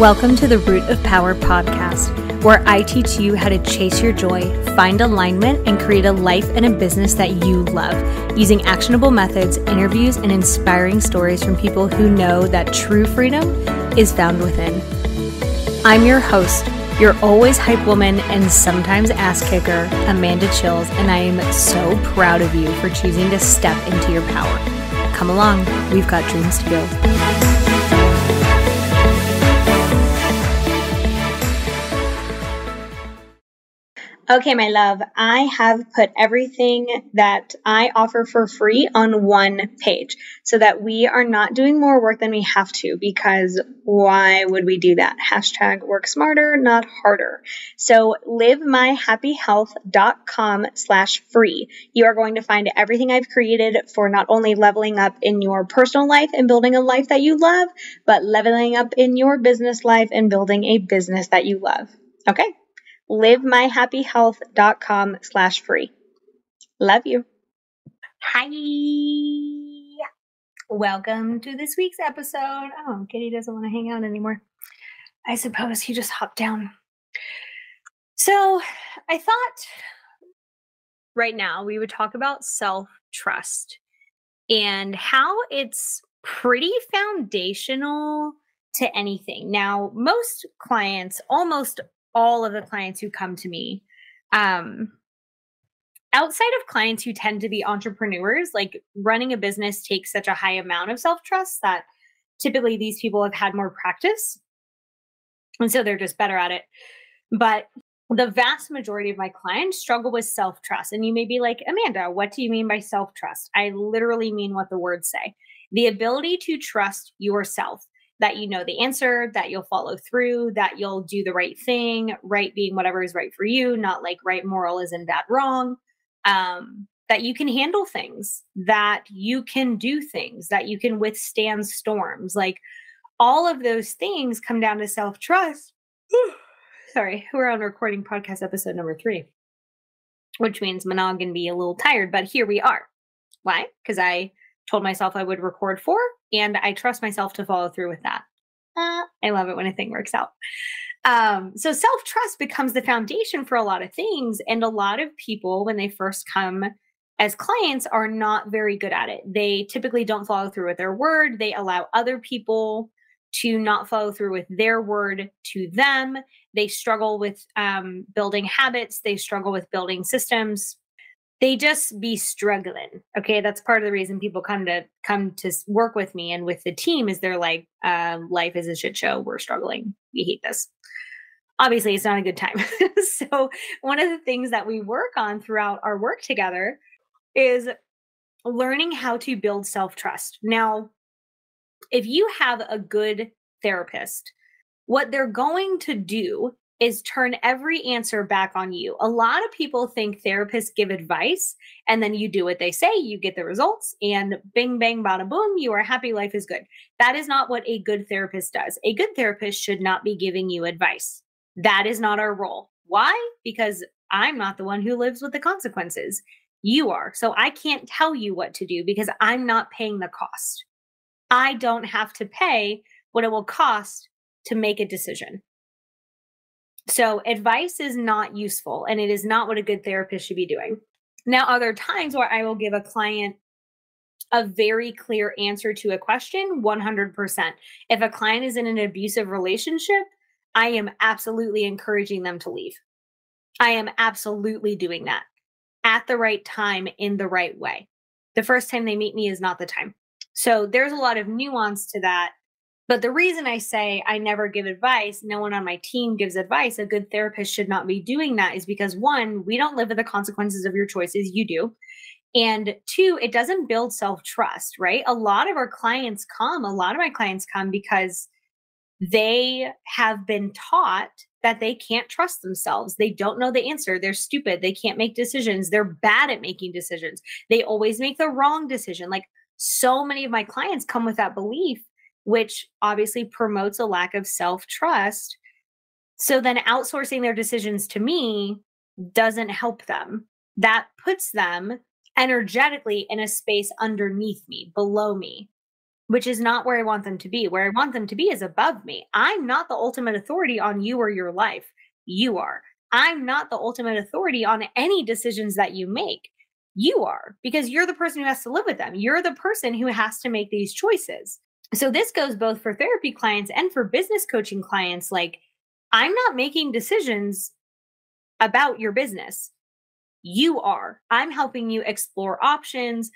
Welcome to the Root of Power podcast, where I teach you how to chase your joy, find alignment, and create a life and a business that you love using actionable methods, interviews, and inspiring stories from people who know that true freedom is found within. I'm your host, your always hype woman and sometimes ass kicker, Amanda Chils, and I am so proud of you for choosing to step into your power. Come along, we've got dreams to build. Okay, my love, I have put everything that I offer for free on one page so that we are not doing more work than we have to because why would we do that? Hashtag work smarter, not harder. So livemyhappyhealth.com slash free. You are going to find everything I've created for not only leveling up in your personal life and building a life that you love, but leveling up in your business life and building a business that you love. Okay livemyhappyhealth.com slash free. Love you. Hi. Welcome to this week's episode. Oh, Kitty doesn't want to hang out anymore. I suppose he just hopped down. So I thought right now we would talk about self trust and how it's pretty foundational to anything. Now, most clients, almost all of the clients who come to me. Um outside of clients who tend to be entrepreneurs like running a business takes such a high amount of self-trust that typically these people have had more practice and so they're just better at it. But the vast majority of my clients struggle with self-trust and you may be like amanda what do you mean by self-trust? I literally mean what the words say. The ability to trust yourself that you know the answer, that you'll follow through, that you'll do the right thing, right being whatever is right for you, not like right moral is in bad wrong. Um, that you can handle things, that you can do things, that you can withstand storms. Like all of those things come down to self trust. Sorry, we're on recording podcast episode number three, which means Manal can be a little tired, but here we are. Why? Because I told myself I would record four, and I trust myself to follow through with that. Uh, I love it when a thing works out. Um, so self trust becomes the foundation for a lot of things, and a lot of people, when they first come as clients, are not very good at it. They typically don't follow through with their word. They allow other people to not follow through with their word to them. They struggle with um, building habits. They struggle with building systems they just be struggling okay? That's part of the reason people come to come to work with me and with the team is they're like uh, life is a shit show. We're struggling. We hate this. Obviously it's not a good time. So one of the things that we work on throughout our work together is learning how to build self-trust. Now if you have a good therapist what they're going to do is turn every answer back on you. A lot of people think therapists give advice and then you do what they say, you get the results, and bing, bang, bada, boom, you are happy, life is good. That is not what a good therapist does. A good therapist should not be giving you advice. That is not our role. Why? Because I'm not the one who lives with the consequences. You are. So I can't tell you what to do because I'm not paying the cost. I don't have to pay what it will cost to make a decision. So, advice is not useful and it is not what a good therapist should be doing. Now, are there times where I will give a client a very clear answer to a question? 100%. If a client is in an abusive relationship, I am absolutely encouraging them to leave. I am absolutely doing that at the right time in the right way. The first time they meet me is not the time. So, there's a lot of nuance to that but the reason I say I never give advice, no one on my team gives advice, a good therapist should not be doing that is because one, we don't live with the consequences of your choices, you do. And two, it doesn't build self trust, right? A lot of our clients come, a lot of my clients come because they have been taught that they can't trust themselves. They don't know the answer. They're stupid. They can't make decisions. They're bad at making decisions. They always make the wrong decision. Like so many of my clients come with that belief which obviously promotes a lack of self trust. So then outsourcing their decisions to me doesn't help them. That puts them energetically in a space underneath me, below me. which is not where I want them to be. Where I want them to be is above me. I'm not the ultimate authority on you or your life. You are. I'm not the ultimate authority on any decisions that you make. You are, because you're the person who has to live with them. You're the person who has to make these choices. So this goes both for therapy clients and for business coaching clients. Like, I'm not making decisions about your business. You are. I'm helping you explore options,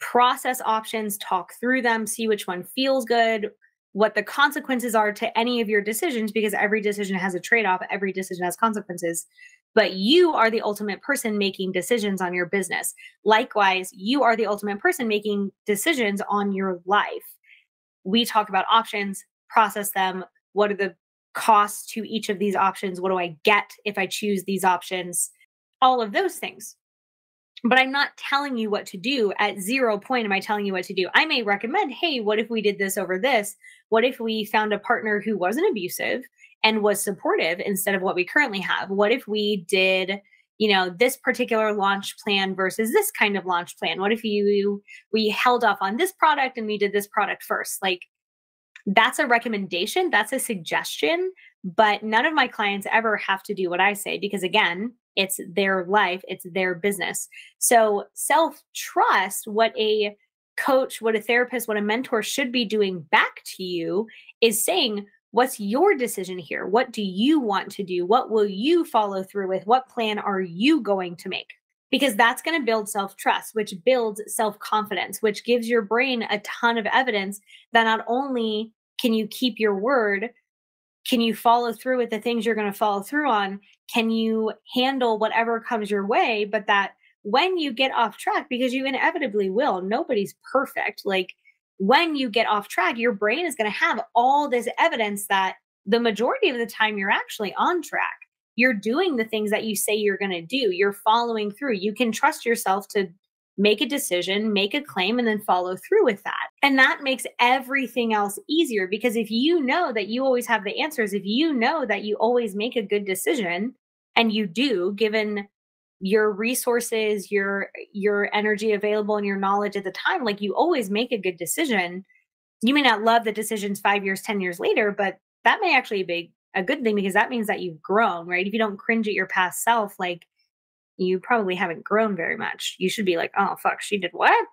process options, talk through them, see which one feels good, what the consequences are to any of your decisions, because every decision has a trade off, every decision has consequences. But you are the ultimate person making decisions on your business. Likewise, you are the ultimate person making decisions on your life. We talk about options, process them. What are the costs to each of these options? What do I get if I choose these options? All of those things but I'm not telling you what to do. At zero point am I telling you what to do. I may recommend, hey, what if we did this over this? What if we found a partner who wasn't abusive and was supportive instead of what we currently have? What if we did, you know, this particular launch plan versus this kind of launch plan? What if you we held off on this product and we did this product first? Like that's a recommendation, that's a suggestion, but none of my clients ever have to do what I say because again, it's their life, it's their business. So, self trust, what a coach, what a therapist, what a mentor should be doing back to you is saying, What's your decision here? What do you want to do? What will you follow through with? What plan are you going to make? Because that's going to build self trust, which builds self confidence, which gives your brain a ton of evidence that not only can you keep your word, can you follow through with the things you're going to follow through on can you handle whatever comes your way but that when you get off track because you inevitably will nobody's perfect like when you get off track your brain is going to have all this evidence that the majority of the time you're actually on track. You're doing the things that you say you're going to do. You're following through. You can trust yourself to make a decision, make a claim, and then follow through with that. And that makes everything else easier because if you know that you always have the answers, if you know that you always make a good decision, and you do, given your resources, your your energy available and your knowledge at the time, like you always make a good decision. You may not love the decisions five years, 10 years later, but that may actually be a good thing because that means that you've grown, right? If you don't cringe at your past self, like you probably haven't grown very much. You should be like, oh, fuck, she did what?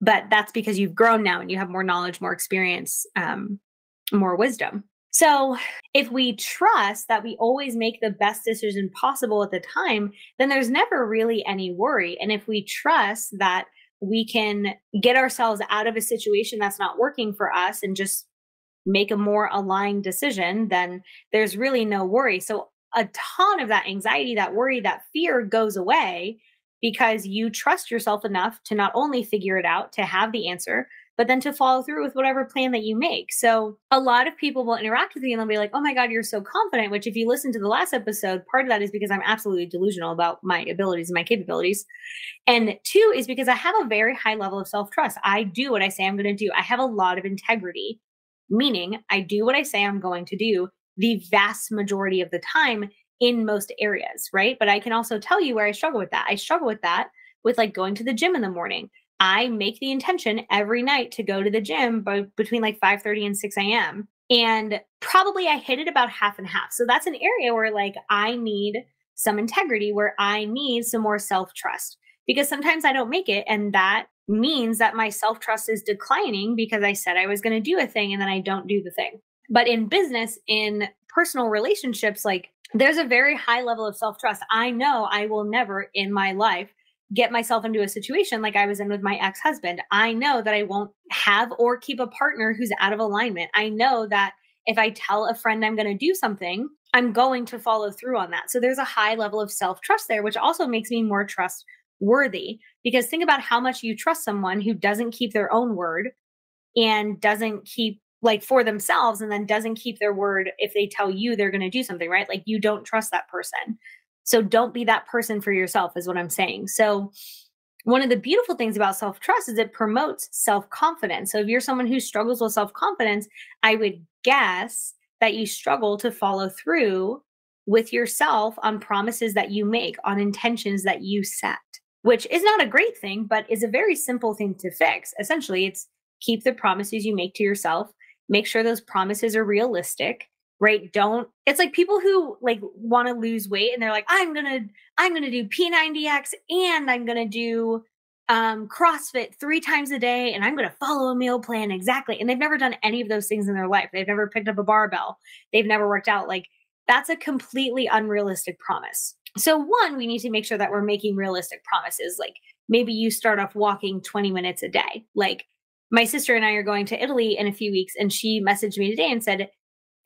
But that's because you've grown now and you have more knowledge, more experience, um, more wisdom. So, if we trust that we always make the best decision possible at the time, then there's never really any worry. And if we trust that we can get ourselves out of a situation that's not working for us and just make a more aligned decision, then there's really no worry. So, a ton of that anxiety, that worry, that fear goes away because you trust yourself enough to not only figure it out, to have the answer, but then to follow through with whatever plan that you make. So a lot of people will interact with you and they'll be like, oh my God, you're so confident. Which, if you listen to the last episode, part of that is because I'm absolutely delusional about my abilities and my capabilities. And two is because I have a very high level of self trust. I do what I say I'm going to do, I have a lot of integrity, meaning I do what I say I'm going to do the vast majority of the time in most areas, right? But I can also tell you where I struggle with that. I struggle with that with like going to the gym in the morning. I make the intention every night to go to the gym by, between like 5 30 and 6 a.m. And probably I hit it about half and half. So that's an area where like I need some integrity, where I need some more self trust because sometimes I don't make it. And that means that my self trust is declining because I said I was going to do a thing and then I don't do the thing. But in business, in personal relationships, like there's a very high level of self trust. I know I will never in my life get myself into a situation like I was in with my ex husband. I know that I won't have or keep a partner who's out of alignment. I know that if I tell a friend I'm going to do something, I'm going to follow through on that. So there's a high level of self trust there, which also makes me more trustworthy. Because think about how much you trust someone who doesn't keep their own word and doesn't keep like for themselves and then doesn't keep their word if they tell you they're going to do something, right? Like you don't trust that person. So don't be that person for yourself, is what I'm saying. So, one of the beautiful things about self trust is it promotes self confidence. So, if you're someone who struggles with self confidence, I would guess that you struggle to follow through with yourself on promises that you make, on intentions that you set, which is not a great thing, but is a very simple thing to fix. Essentially, it's keep the promises you make to yourself. Make sure those promises are realistic right don't it's like people who like want to lose weight and they're like i'm gonna i'm gonna do p90x and i'm gonna do um crossfit three times a day and i'm gonna follow a meal plan exactly. And they've never done any of those things in their life. They've never picked up a barbell. They've never worked out. Like that's a completely unrealistic promise. So one we need to make sure that we're making realistic promises like maybe you start off walking 20 minutes a day. Like my sister and I are going to Italy in a few weeks, and she messaged me today and said,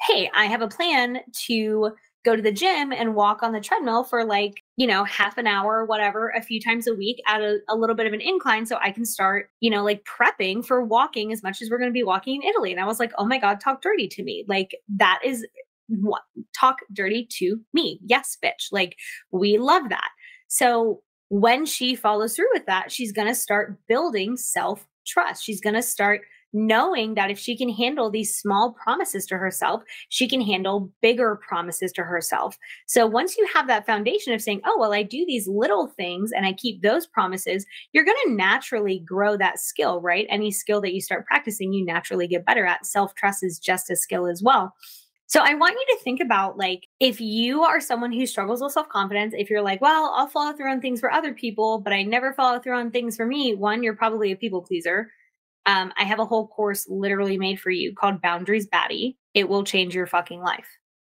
hey, I have a plan to go to the gym and walk on the treadmill for like, you know, half an hour or whatever, a few times a week at a, a little bit of an incline so I can start, you know, like prepping for walking as much as we're going to be walking in Italy. And I was like, oh my God, talk dirty to me. Like, that is what talk dirty to me. Yes, bitch. Like, we love that. So when she follows through with that, she's going to start building self trust. She's going to start knowing that if she can handle these small promises to herself, she can handle bigger promises to herself. So once you have that foundation of saying, oh, well, I do these little things and I keep those promises, you're going to naturally grow that skill, right? Any skill that you start practicing, you naturally get better at. Self trust is just a skill as well. So I want you to think about like if you are someone who struggles with self-confidence, if you're like, well, I'll follow through on things for other people, but I never follow through on things for me, one, you're probably a people pleaser. Um, I have a whole course literally made for you called Boundaries Baddie. It will change your fucking life.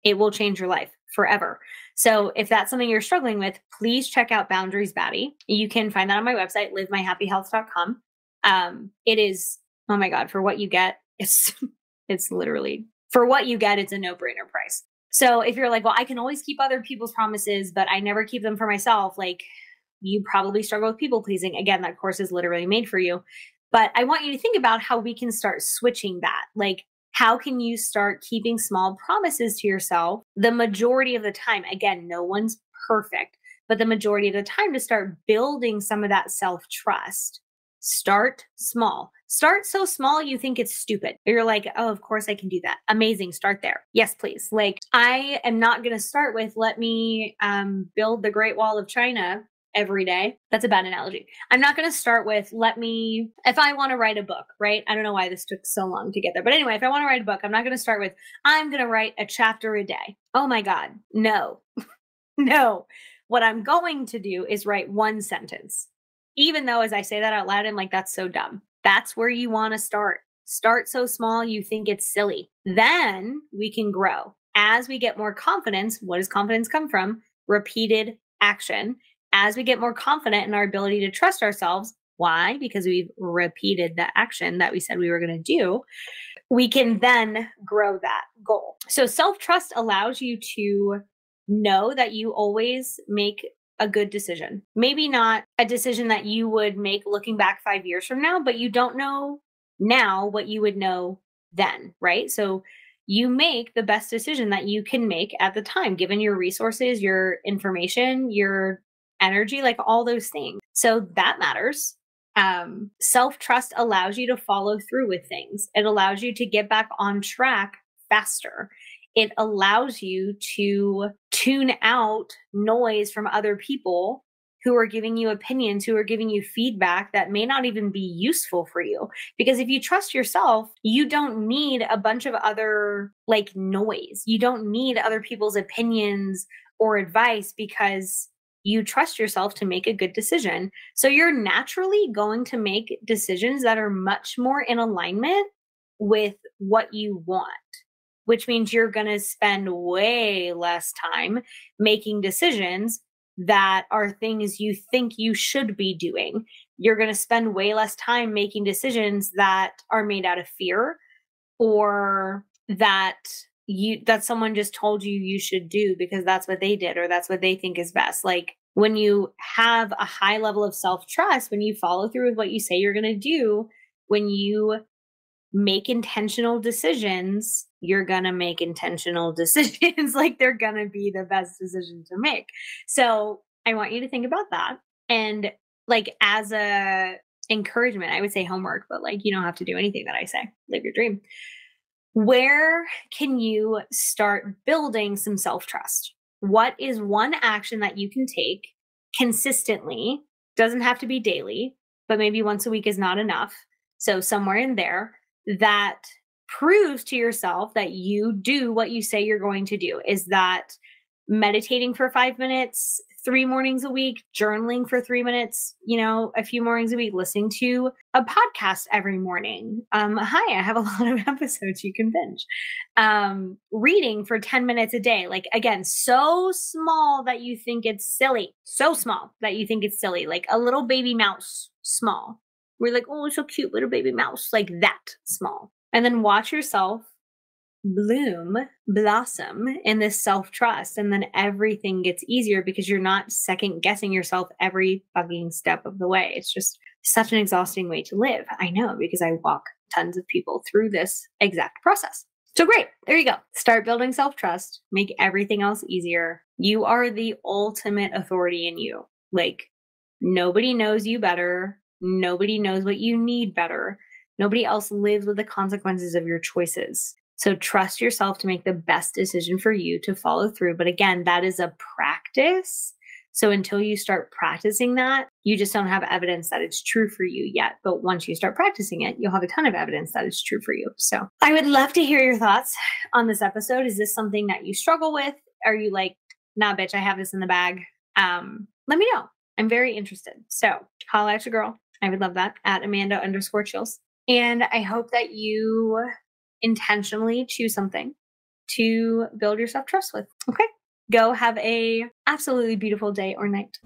It will change your life forever. So if that's something you're struggling with, please check out Boundaries Baddie. You can find that on my website, livemyhappyhealth.com. Um, it is, oh my God, for what you get, it's it's literally for what you get, it's a no-brainer price. So if you're like, well, I can always keep other people's promises, but I never keep them for myself, like you probably struggle with people pleasing. Again, that course is literally made for you. But I want you to think about how we can start switching that. Like, how can you start keeping small promises to yourself the majority of the time? Again, no one's perfect, but the majority of the time to start building some of that self trust. Start small. Start so small you think it's stupid. You're like, oh, of course I can do that. Amazing. Start there. Yes, please. Like, I am not going to start with let me um, build the Great Wall of China every day. That's a bad analogy. I'm not going to start with, let me, if I want to write a book, right? I don't know why this took so long to get there. But anyway, if I want to write a book, I'm not going to start with, I'm going to write a chapter a day. Oh my God. No, no. What I'm going to do is write one sentence. Even though, as I say that out loud, I'm like, that's so dumb. That's where you want to start. Start so small you think it's silly. Then we can grow. As we get more confidence, what does confidence come from? Repeated action as we get more confident in our ability to trust ourselves, why? Because we've repeated the action that we said we were going to do, we can then grow that goal. So self trust allows you to know that you always make a good decision. Maybe not a decision that you would make looking back five years from now, but you don't know now what you would know then, right? So you make the best decision that you can make at the time, given your resources, your information, your energy, like all those things. So that matters. Um, Self trust allows you to follow through with things, it allows you to get back on track faster. It allows you to tune out noise from other people who are giving you opinions, who are giving you feedback that may not even be useful for you. Because if you trust yourself, you don't need a bunch of other like noise. You don't need other people's opinions or advice because you trust yourself to make a good decision. So you're naturally going to make decisions that are much more in alignment with what you want, which means you're going to spend way less time making decisions that are things you think you should be doing. You're going to spend way less time making decisions that are made out of fear or that you that someone just told you you should do because that's what they did or that's what they think is best. Like when you have a high level of self-trust when you follow through with what you say you're going to do when you make intentional decisions you're going to make intentional decisions. Like they're going to be the best decision to make. So i want you to think about that. And like as a encouragement i would say homework but like you don't have to do anything that i say. Live your dream where can you start building some self trust? What is one action that you can take consistently? Doesn't have to be daily, but maybe once a week is not enough So, somewhere in there that proves to yourself that you do what you say you're going to do. Is that meditating for five minutes, three mornings a week, journaling for three minutes, you know, a few mornings a week, listening to a podcast every morning. Um, hi, I have a lot of episodes you can binge. Um, reading for 10 minutes a day. Like, again, so small that you think it's silly. So small that you think it's silly. Like a little baby mouse, small. We're like, oh, so cute, little baby mouse. Like that small. And then watch yourself bloom, blossom in this self trust. And then everything gets easier because you're not second guessing yourself every fucking step of the way. It's just such an exhausting way to live. I know because I walk tons of people through this exact process. So great. There you go. Start building self trust, make everything else easier. You are the ultimate authority in you. Like, nobody knows you better. Nobody knows what you need better. Nobody else lives with the consequences of your choices. So trust yourself to make the best decision for you to follow through. But again, that is a practice. So until you start practicing that, you just don't have evidence that it's true for you yet. But once you start practicing it, you'll have a ton of evidence that it's true for you. So I would love to hear your thoughts on this episode. Is this something that you struggle with? Are you like, nah, bitch, I have this in the bag? Um, let me know. I'm very interested. So holla at your girl. I would love that at Amanda underscore chils. And I hope that you intentionally choose something to build yourself trust with. Okay. Go have a absolutely beautiful day or night.